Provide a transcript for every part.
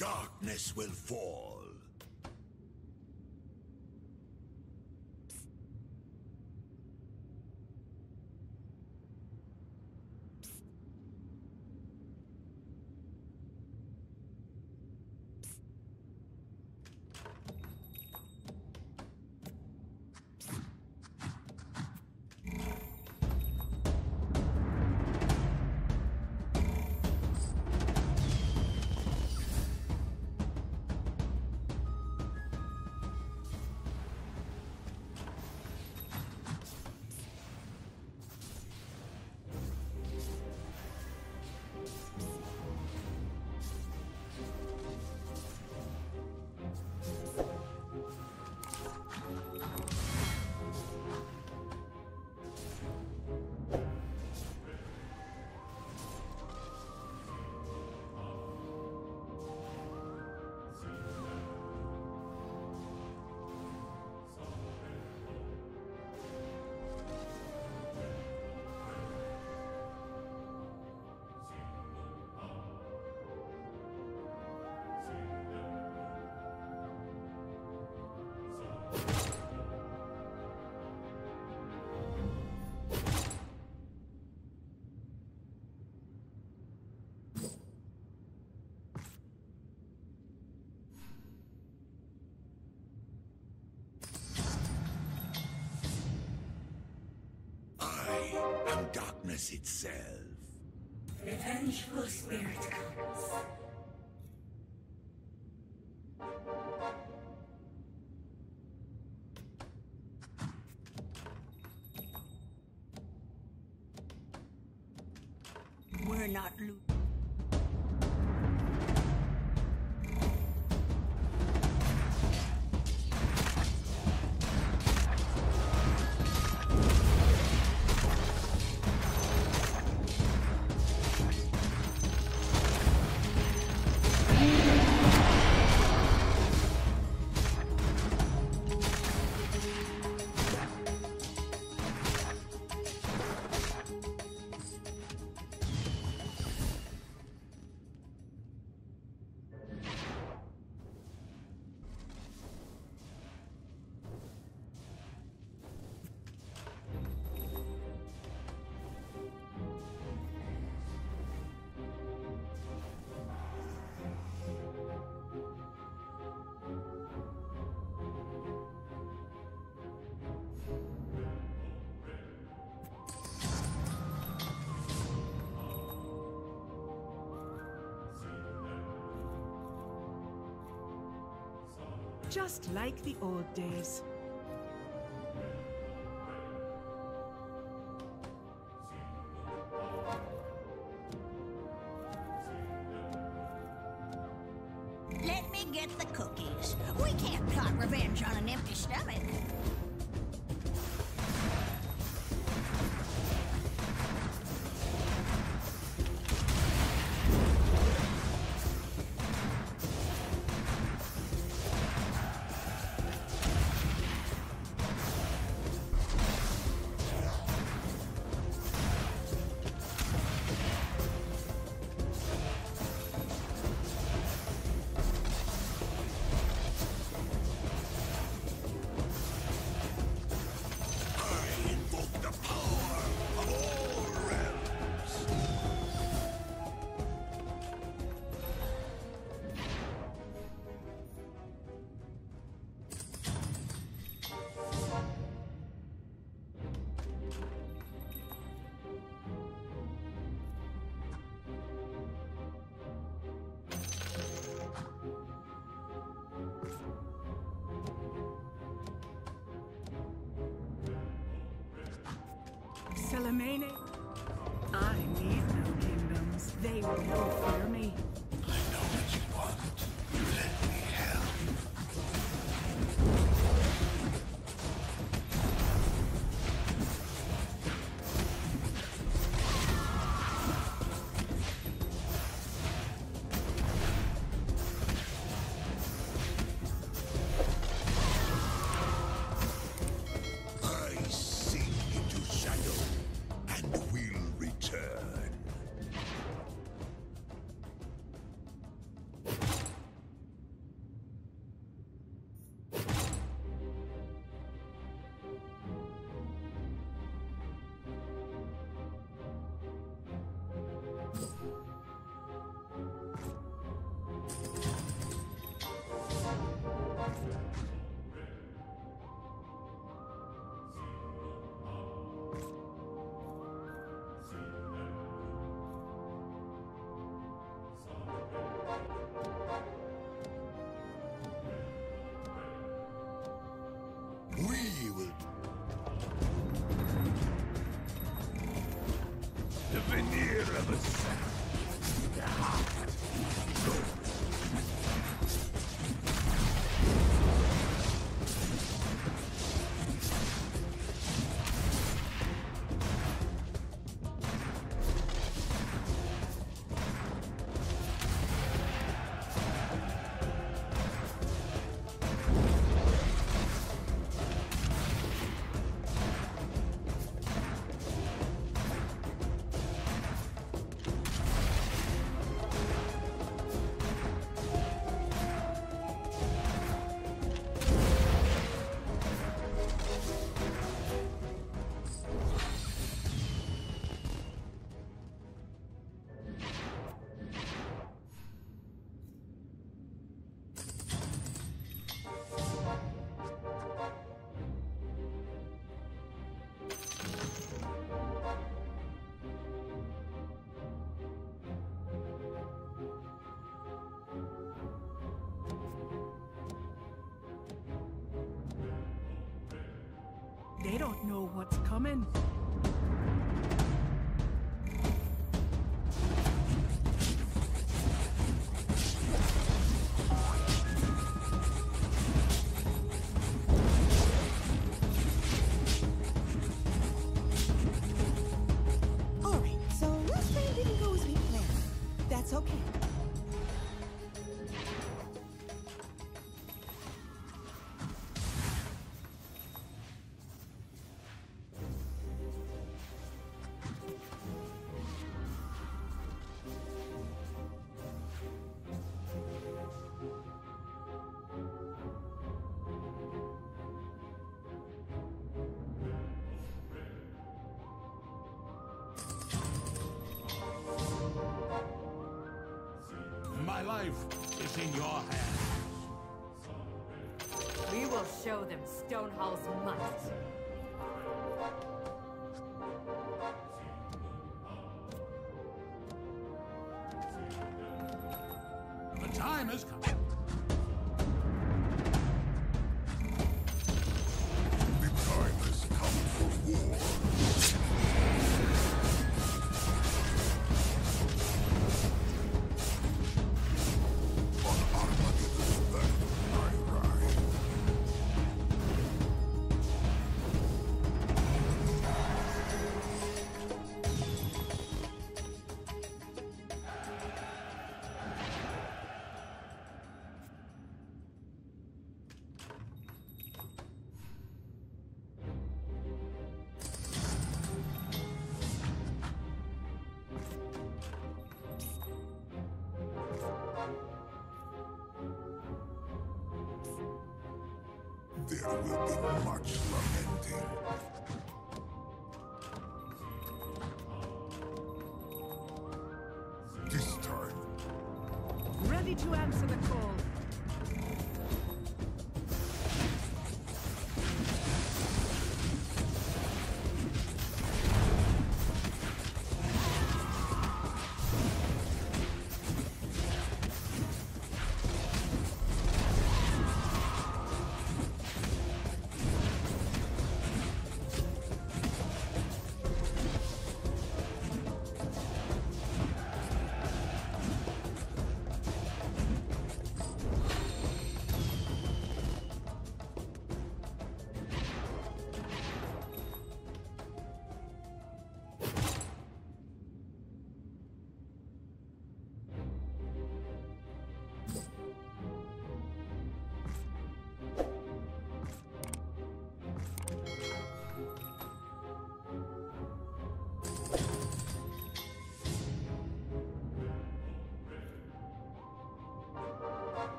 darkness will fall. darkness itself. Revengeful spirit comes. We're not losing. Just like the old days. the main. Let's coming. Alright, so didn't go as we planned. That's okay. with the much lamenting.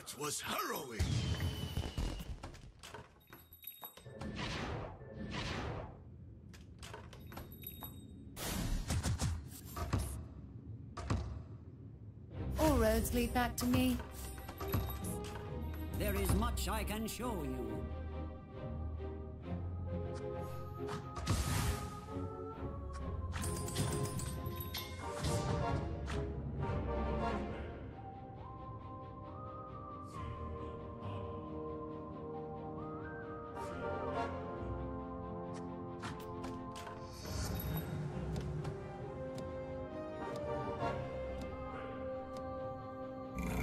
That was harrowing. All roads lead back to me. There is much I can show you.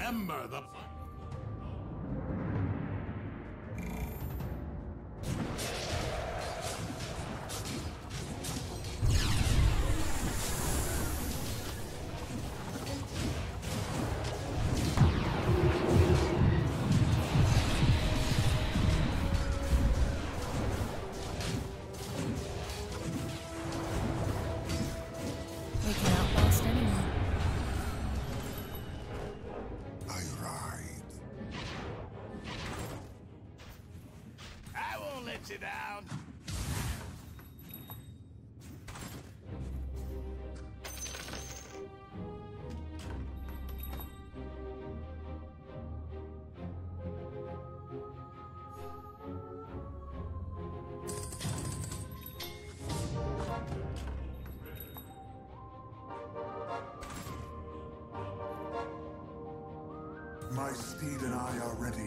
Remember the. Steed and I are ready.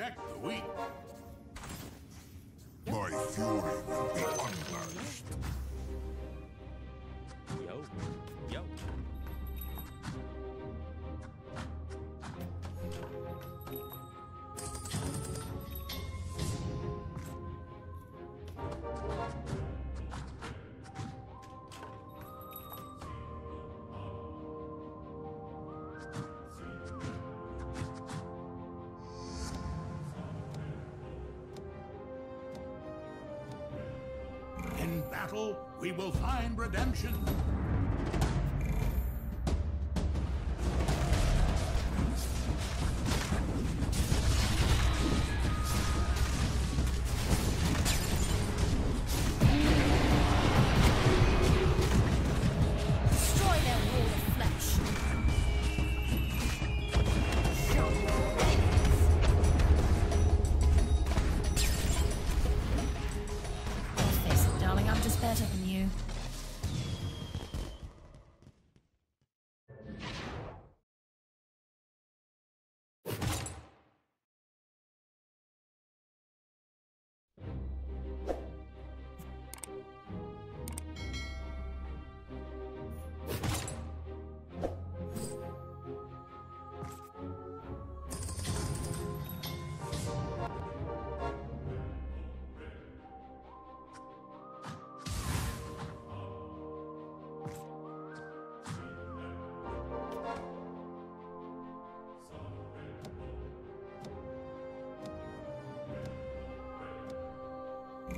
Protect the weak. Battle, we will find redemption.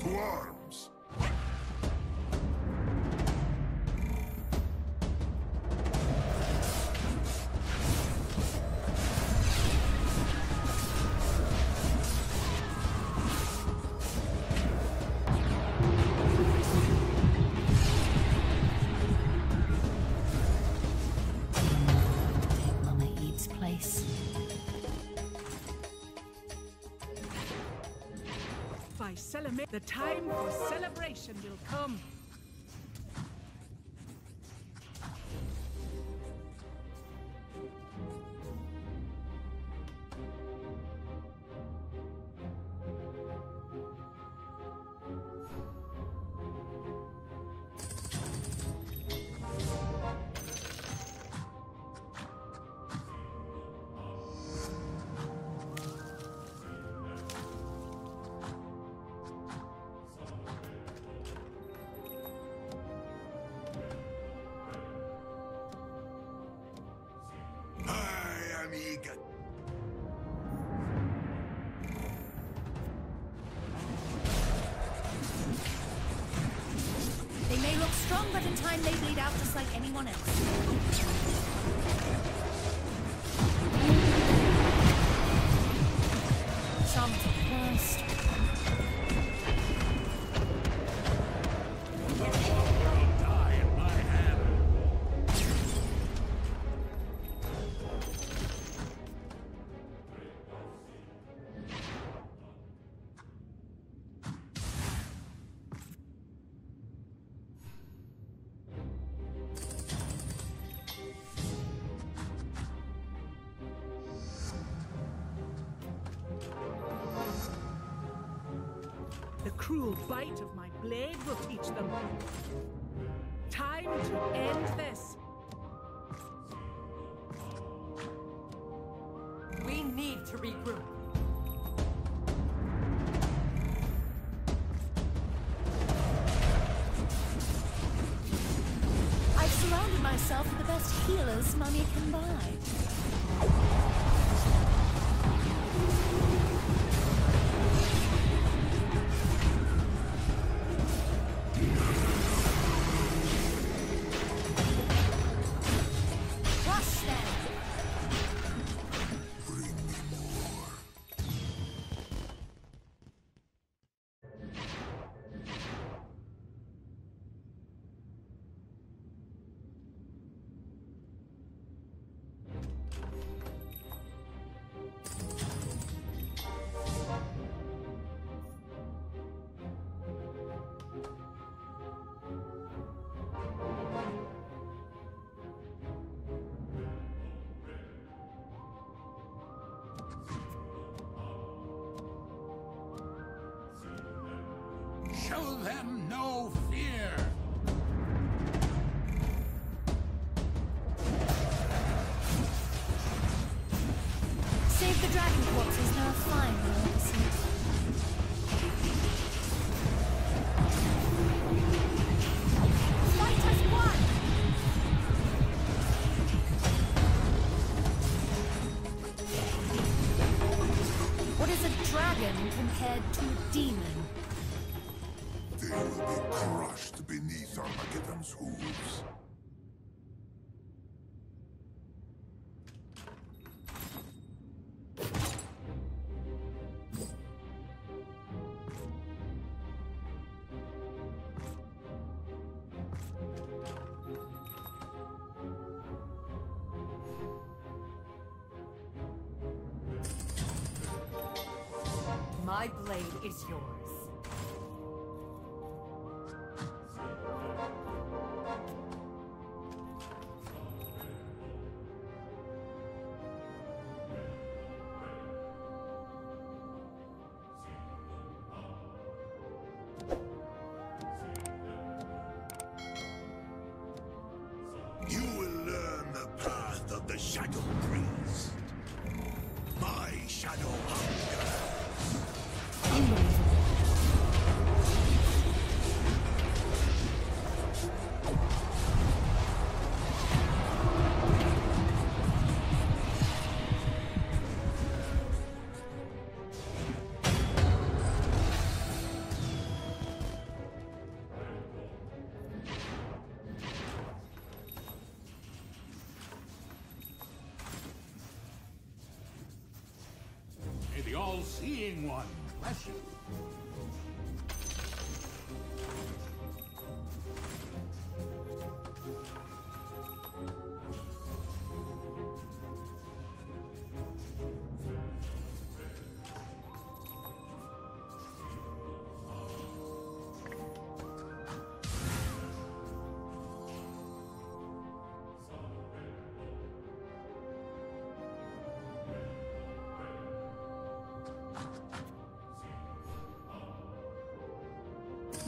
To! The time for celebration will come. Just like anyone else. Cruel bite of my blade will teach them. Time to end this. We need to regroup. I've surrounded myself with the best healers money can buy. Show them no fear. Save the dragon corpses, they're fine My blade is yours. All-seeing one bless you.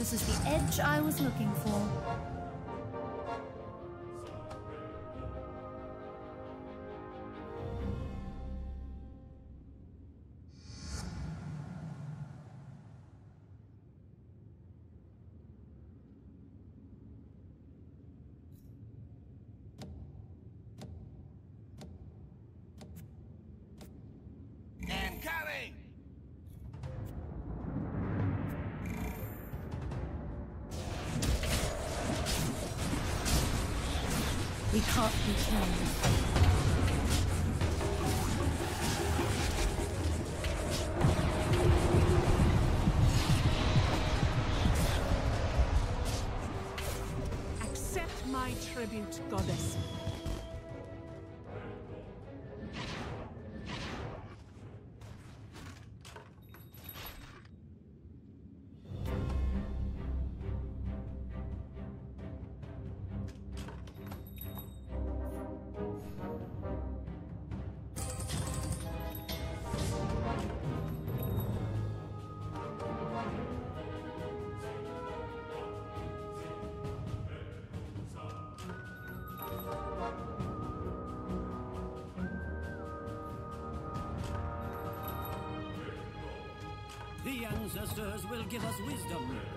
This is the edge I was looking for. Can't be killed. Ancestors will give us wisdom.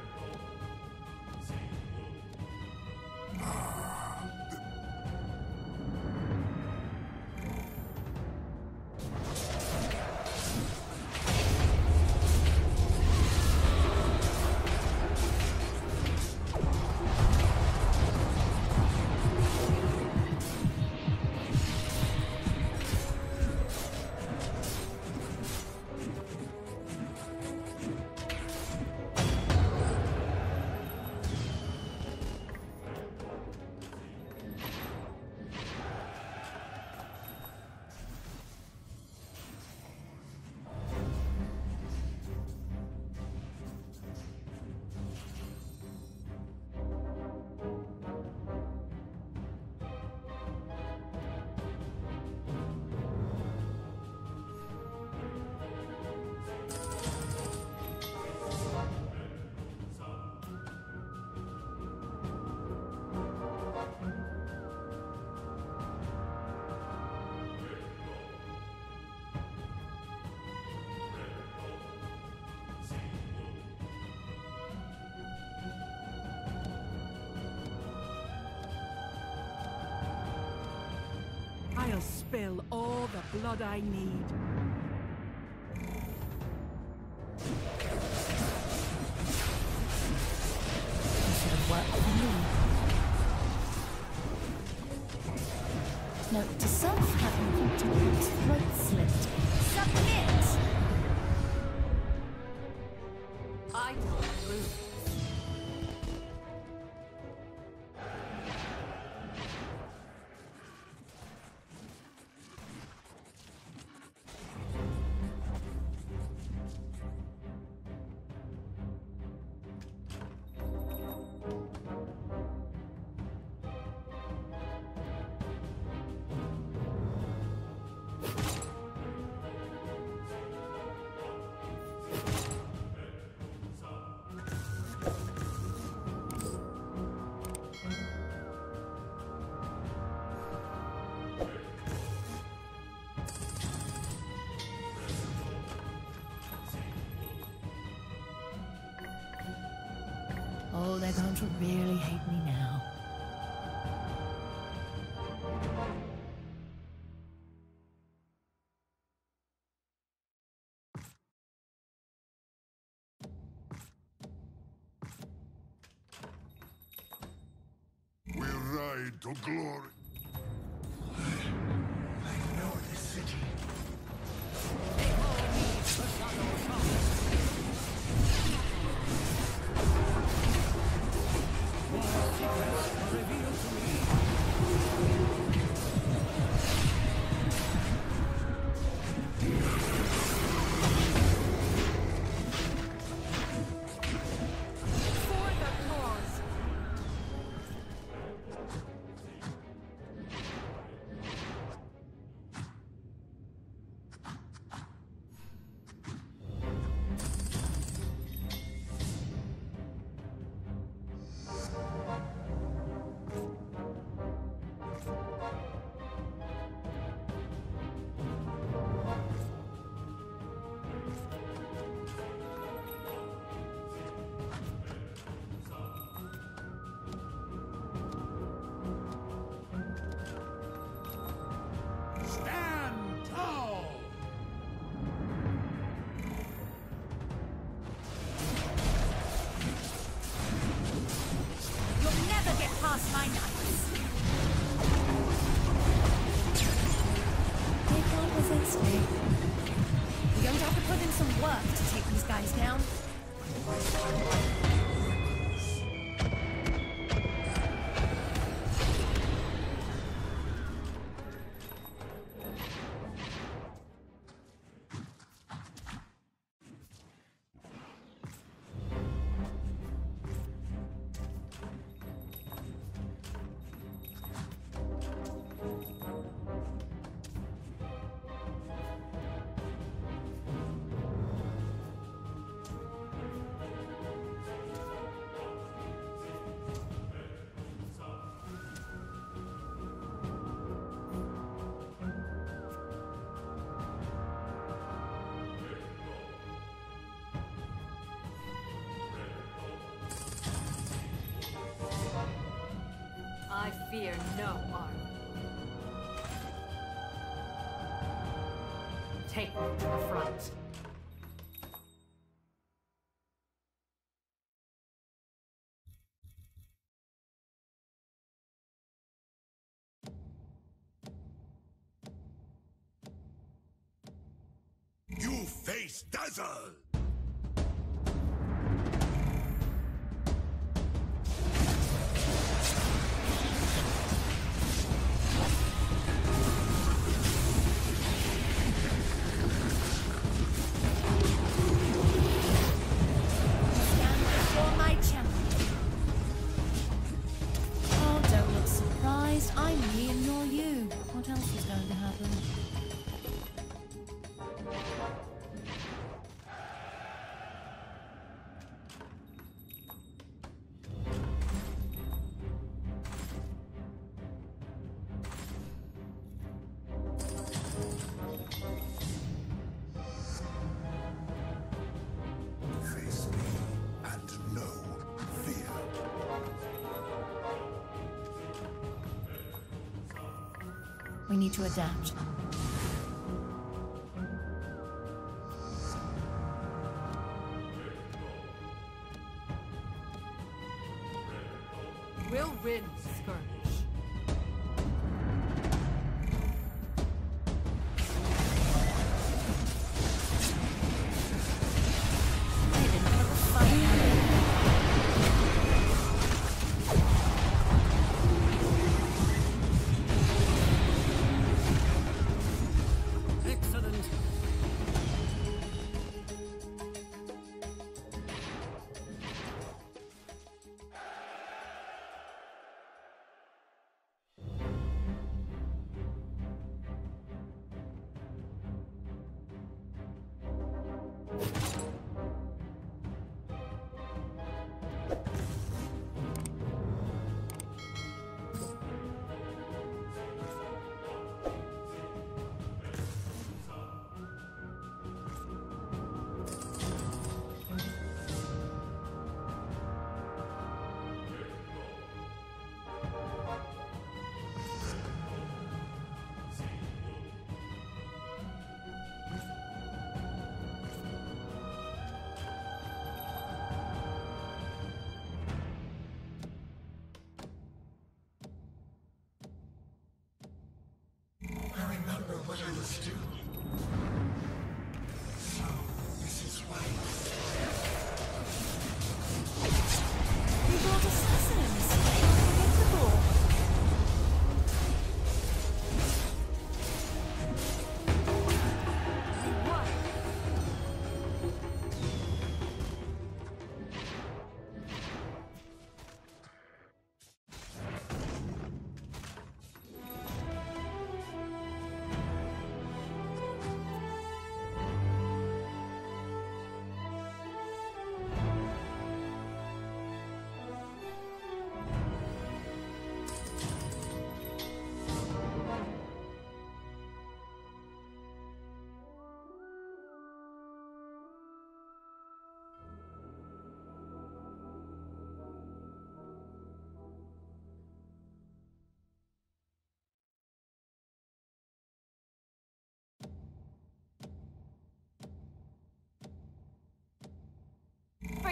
Spill all the blood I need. Really hate me now. We ride to glory. some work to take these guys down. face Dazzle! We need to adapt. We'll win.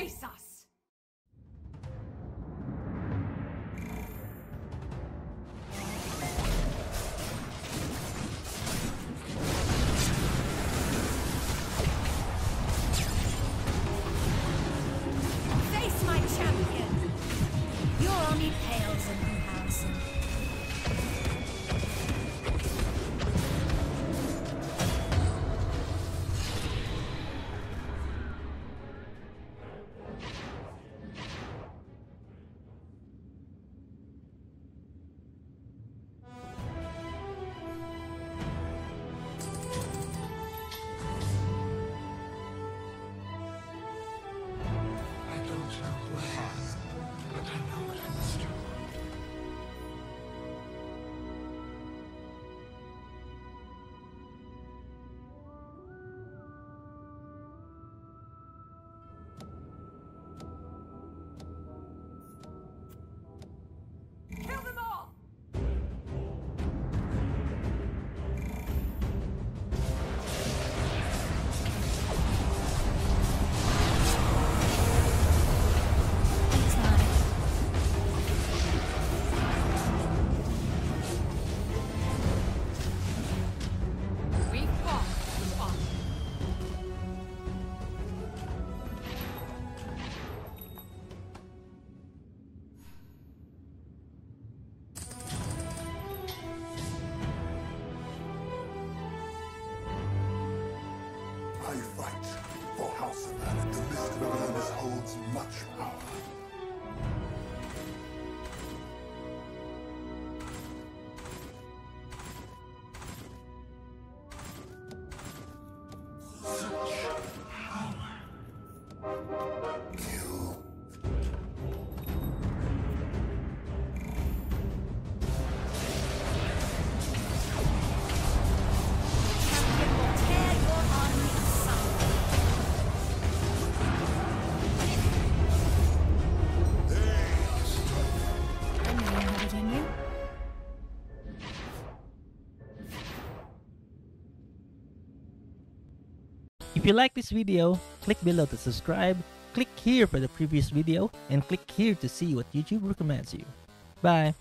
face us! For House. The Mist Avernus holds much power. If you like this video, click below to subscribe, click here for the previous video, and click here to see what YouTube recommends you. Bye!